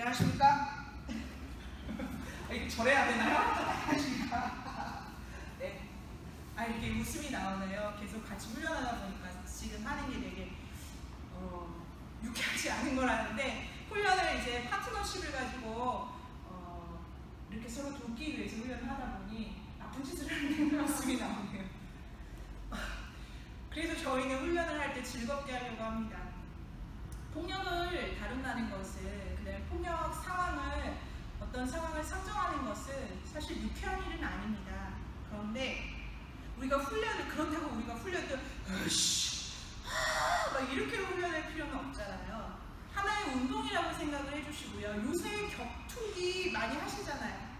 안녕하십니까? 이게 절해야 되나요? 안녕하십니까? 네. 아 이렇게 웃음이 나오네요. 계속 같이 훈련하다 보니까 지금 하는 게 되게 어, 유쾌하지 않은 거라는데 훈련을 이제 파트너십을 가지고 어, 이렇게 서로 돕기 위해서 훈련을 하다 보니 나쁜 짓을 하는 웃음이 나오네요. 그래서 저희는 훈련을 할 때 즐겁게 하려고 합니다. 폭력을 다룬다는 것은 그다음에 폭력 상황을 어떤 상황을 상정하는 것은 사실 유쾌한 일은 아닙니다. 그런데 우리가 훈련을 그렇다고 우리가 훈련을 으씨 아, 막 이렇게 훈련할 필요는 없잖아요. 하나의 운동이라고 생각을 해주시고요. 요새 격투기 많이 하시잖아요.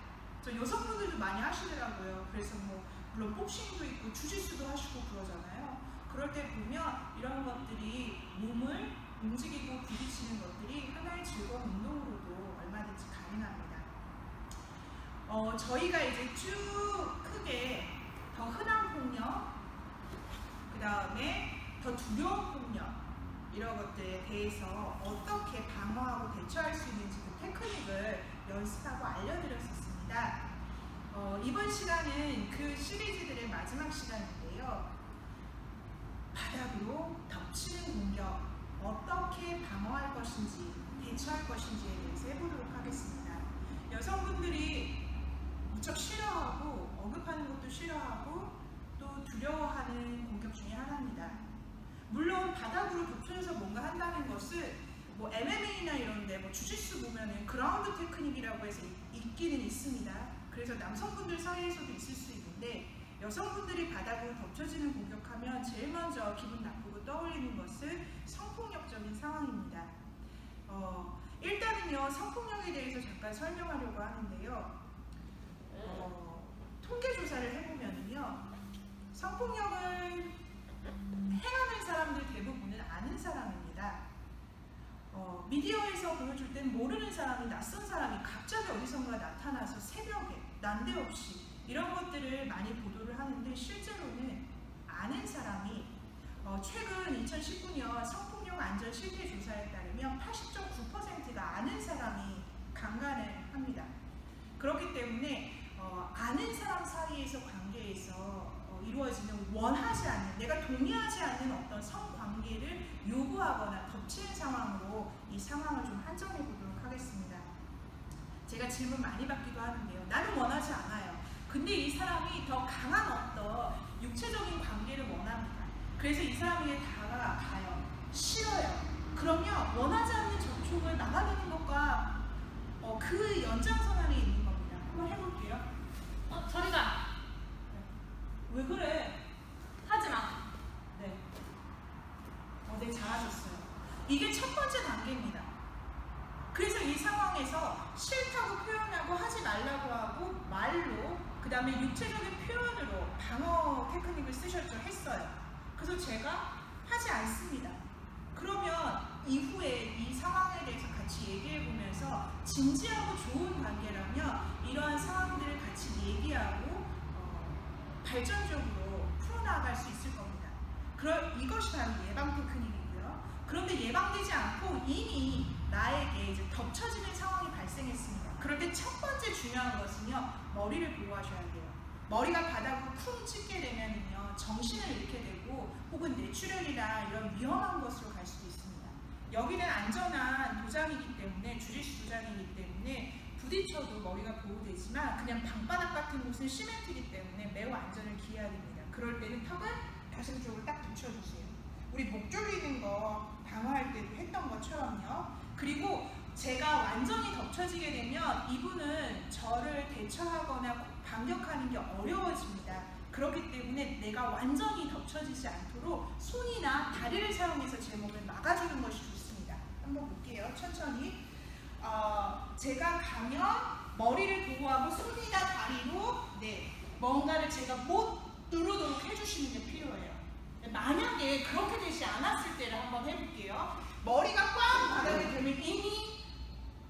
저 여성분들도 많이 하시더라고요. 그래서 뭐 물론 복싱도 있고 주짓수도 하시고 그러잖아요. 그럴 때 보면 이런 것들이 몸을 움직이고 부딪히는 것들이 하나의 즐거운 운동으로도 얼마든지 가능합니다. 어, 저희가 이제 쭉 크게 더 흔한 폭력, 그 다음에 더 두려운 폭력, 이런 것들에 대해서 어떻게 방어하고 대처할 수 있는지 그 테크닉을 연습하고 알려드렸었습니다. 어, 이번 시간은 그 시리즈들의 마지막 시간인데요. 바닥으로 덮치는 공격, 어떻게 방어할 것인지, 대처할 것인지에 대해서 해보도록 하겠습니다. 여성분들이 무척 싫어하고, 언급하는 것도 싫어하고, 또 두려워하는 공격 중에 하나입니다. 물론 바닥으로 덮쳐서 뭔가 한다는 것은 뭐 MMA나 이런데 뭐 주짓수 보면은 그라운드 테크닉이라고 해서 있기는 있습니다. 그래서 남성분들 사이에서도 있을 수 있는데 여성분들이 바닥으로 덮쳐지는 공격하면 제일 먼저 기분 나쁘고 떠올리는 것은 성폭력적인 상황입니다. 어, 일단은요 성폭력에 대해서 잠깐 설명하려고 하는데요. 어, 통계 조사를 해보면은요 성폭력을 행하는 사람들 대부분은 아는 사람입니다. 어, 미디어에서 보여줄 땐 모르는 사람이 낯선 사람이 갑자기 어디선가 나타나서 새벽에 난데없이 이런 것들을 많이 보도를 하는데 실제로는 아는 사람이 어, 최근 2019년 성폭력 안전 실태 조사에 따르면 80.9%가 아는 사람이 강간을 합니다. 그렇기 때문에 어, 아는 사람 사이에서 관계에서 어, 이루어지는 원하지 않는 내가 동의하지 않는 어떤 성관계를 요구하거나 덮치는 상황으로 이 상황을 좀 한정해 보도록 하겠습니다. 제가 질문 많이 받기도 하는데요. 나는 원하지 않아요. 근데 이 사람이 더 강한 어떤 육체적인 관계를 원합니다. 그래서 이 사람에게 다가가요. 싫어요. 그러면 원하지 않는 접촉을 막아내는 것과 어, 그 연장선 안에 있는 겁니다. 한번 해볼게요. 어, 저리 가. 왜 그래? 하지 마. 네. 어, 네, 잘하셨어요. 이게 첫 번째 단계입니다. 그래서 이 상황에서 싫다고 표현하고 하지 말라고 하고 말로 그 다음에 육체적인 표현으로 방어 테크닉을 쓰셨죠 했어요. 그래서 제가 하지 않습니다. 그러면 이후에 이 상황에 대해서 같이 얘기해 보면서 진지하고 좋은 관계라면 이러한 상황들을 같이 얘기하고 어, 발전적으로 풀어나갈 수 있을 겁니다. 그러, 이것이 바로 예방 테크닉이고요. 그런데 예방되지 않고 이미 나에게 이제 덮쳐지는 상황이 발생했습니다. 그럴 때첫 번째 중요한 것은요, 머리를 보호하셔야 돼요. 머리가 바닥으로 쿵 찍게 되면은요, 정신을 잃게 되고, 혹은 뇌출혈이나 이런 위험한 것으로 갈 수도 있습니다. 여기는 안전한 도장이기 때문에, 주짓수 도장이기 때문에, 부딪혀도 머리가 보호되지만, 그냥 방바닥 같은 곳은 시멘트이기 때문에 매우 안전을 기해야 됩니다. 그럴 때는 턱을 가슴 쪽으로 딱 붙여주세요. 우리 목 졸리는 거 방어할 때도 했던 것처럼요. 그리고 제가 완전히 덮쳐지게 되면 이분은 저를 대처하거나 반격하는 게 어려워집니다. 그렇기 때문에 내가 완전히 덮쳐지지 않도록 손이나 다리를 사용해서 제 몸을 막아주는 것이 좋습니다. 한번 볼게요. 천천히. 어, 제가 가면 머리를 보호하고 손이나 다리로 네 뭔가를 제가 못 누르도록 해주시는 게 필요해요. 만약에 그렇게 되지 않았을 때를 한번 해볼게요. 머리가 꽝 바닥에 되면 이미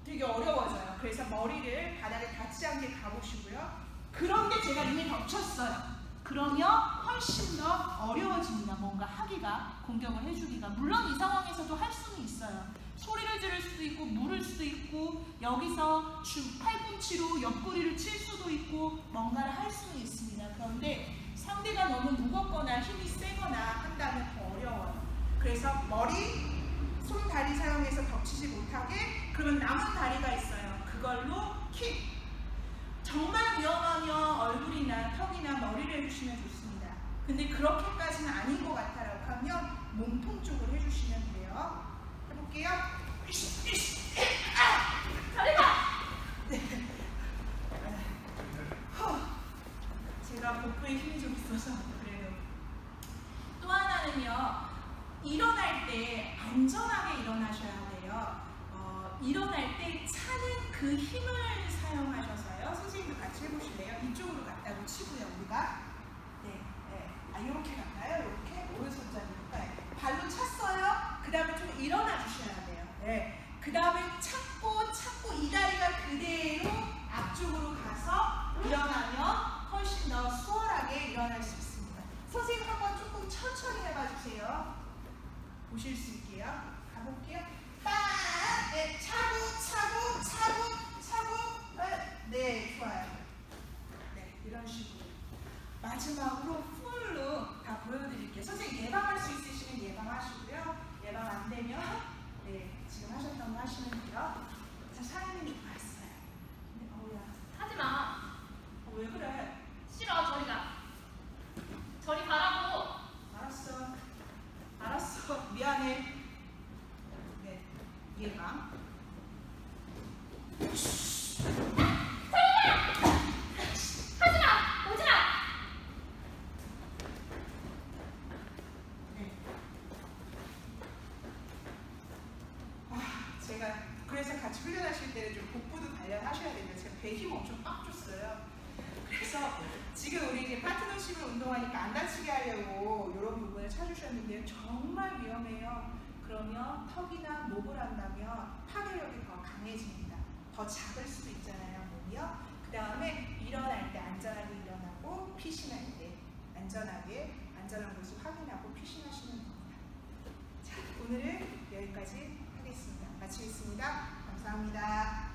되게 어려워져요. 그래서 머리를 바닥에 닿지 않게 가보시고요. 그런데 제가 이미 덮쳤어요. 그러면 훨씬 더 어려워집니다. 뭔가 하기가, 공격을 해주기가. 물론 이 상황에서도 할 수는 있어요. 소리를 지를 수도 있고 물을 수도 있고 여기서 주 팔꿈치로 옆구리를 칠 수도 있고 뭔가를 할 수는 있습니다. 그런데 상대가 너무 무겁거나 힘이 세거나 한다면 더 어려워요. 그래서 머리, 손, 다리 사용해서 덮치지 못하게 그러면 남은 다리가 있어요. 그걸로 킥. 정말 위험하면 얼굴이나 턱이나 머리를 해주시면 좋습니다. 근데 그렇게까지는 아닌 것 같아라고 하면 몸통 쪽을 해주시면 돼요. 해볼게요. 이씨, 이씨, 아! 저리 가! 허. 제가 복부에 힘이 좀 있어서 그래요. 또 하나는요, 일어날 때 안전하게 일어나셔야 돼요. 어, 일어날 때 차는 그 힘을 사용하셔서요. 같이 해보실래요? 이쪽으로 갔다고 치고요, 우리가. 네, 네. 아, 이렇게 갈까요? 이렇게? 오른손잡이니까. 네. 발로 찼어요. 그 다음에 좀 일어나 주셔야 돼요. 네. 그 다음에 찾고, 찾고, 이 다리가 그대로 앞쪽으로 가서 일어나면 훨씬 더 수월하게 일어날 수 있습니다. 선생님 한번 조금 천천히 해봐 주세요. 보실 수 있게요. 가볼게요. 빠! 네, 차고, 차고, 차고, 차고. 네, 네, 좋아요. 네, 이런 식으로. 마지막으로 풀로 다 보여드릴게요. 선생님 예방할 수 있으시면 예방하시고요. 예방 안 되면 네, 지금 하셨던 거 하시면 돼요. 자, 사연님이 왔어요. 네, 어우야. 하지 마. 어, 왜 그래? 싫어, 저리 가. 저리 가라고. 알았어. 알았어. 미안해. 네, 예방. 하지 마! 오지 마! 네. 아, 제가 그래서 같이 훈련하실 때는 좀 복부도 단련하셔야 됩니다. 제가 배 힘 엄청 빡 줬어요. 그래서 지금 우리 이제 운동하니까 안 다치게 하려고 이런 부분을 찾으셨는데요. 정말 위험해요. 그러면 턱이나 목을 한다면 파괴력이 더 강해집니다. 더 작을 수도 있잖아요, 몸이요. 그 다음에 일어날 때 안전하게 일어나고 피신할 때 안전하게 안전한 곳을 확인하고 피신하시면 됩니다. 자, 오늘은 여기까지 하겠습니다. 마치겠습니다. 감사합니다.